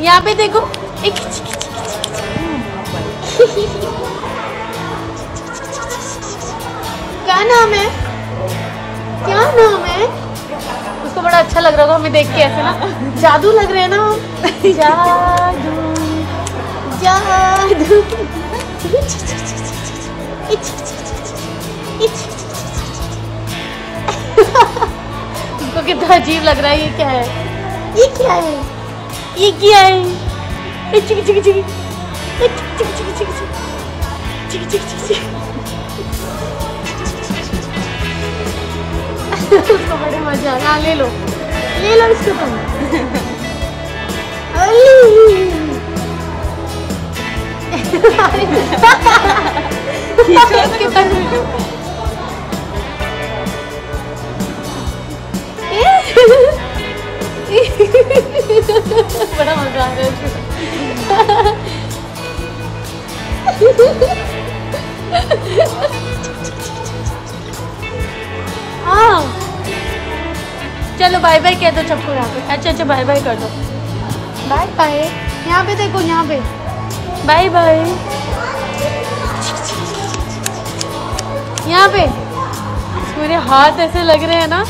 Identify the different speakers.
Speaker 1: यहाँ पे देखो, एक क्या नाम है? क्या नाम है? उसको बड़ा अच्छा लग रहा होगा हमें देख के ऐसे ना। जादू लग रहे हैं ना। जादू जादू। कितना अजीब लग रहा है, ये क्या है? ये क्या है? ये क्या है? चिकी चिकी चिकी। चिकी चिकी चिकी चिकी चिकी। चिकी चिकी उसको बड़े मज़ा आ रहा ले लो। ले लो इसको तुम। कितना बड़ा मज़ा आ रहा है हाँ। चलो बाय बाय कह दो चप्पू यहाँ पे। अच्छा अच्छा बाय बाय कर दो। बाय बाय यहाँ पे देखो यहाँ पे। बाय बाय यहाँ पे। मेरे हाथ ऐसे लग रहे हैं ना।